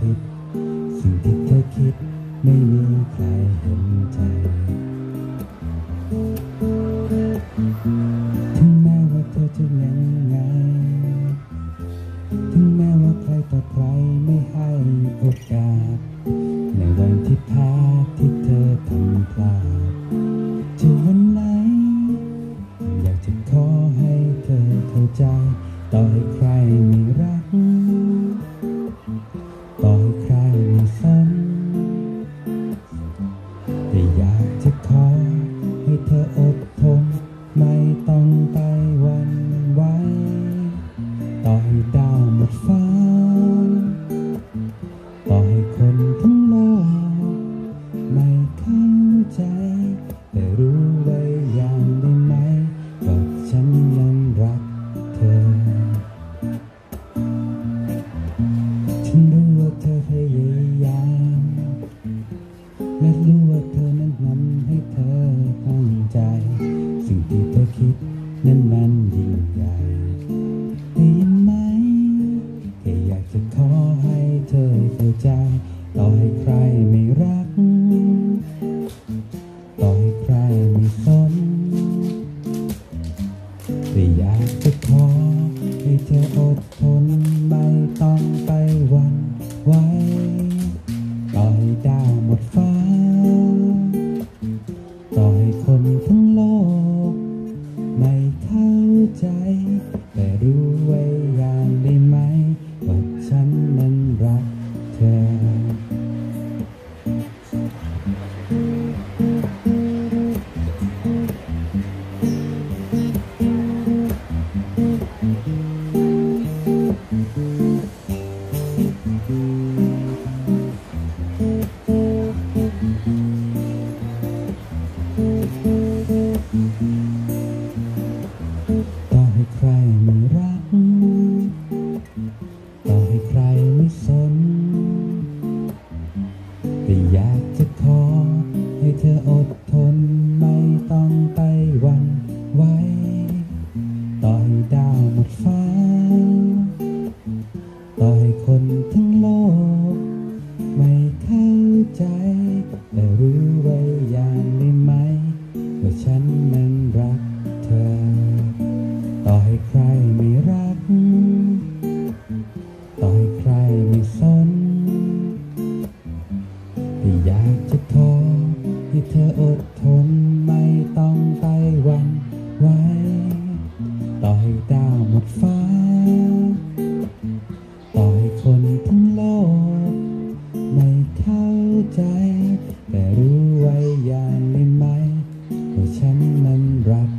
ผิด สิ่งที่เธอคิดไม่มีใครเห็นใจ ถึงแม้ว่าเธอจะยังไง ถึงแม้ว่าใครต่อใครไม่ให้โอกาส ในวันที่พลาดที่เธอทำพลาดจะวันไหน อยากจะขอให้เธอเข้าใจ ต่อให้ใครไม่รัก แต่อยากจะขอให้เธออดทน ไม่ต้องไปหวันไหวต่อให้ดาวหมดฟ้า ต่อให้คนทั้งโลกไม่เข้าใจ แต่รู้ไว้อย่างได้ไหมว่าฉันนั้นรักเธอ ฉันรู้ว่าเธอพยายามและรู้ นั้นมันยิ่งใหญ่ได้ยินไหมแค่อยากจะขอให้เธอเข้าใจต่อให้ใครไม่รัก ต่อให้ใครไม่สนแต่อยากจะขอให้เธออดทนไม่ต้องไปวันไหวต่อให้ดาวหมด จะขอให้เธออดทนไม่ต้องไปวันไหวต่อให้ดาวหมดฟ้า ต่อให้คนทั้งโลก ไม่เข้าใจ แต่รู้ไว้อย่างได้ไหม ว่าฉันนั้นรักเธอ ต่อให้ใครไม่รัก ต่อให้ใครไม่สนแ brought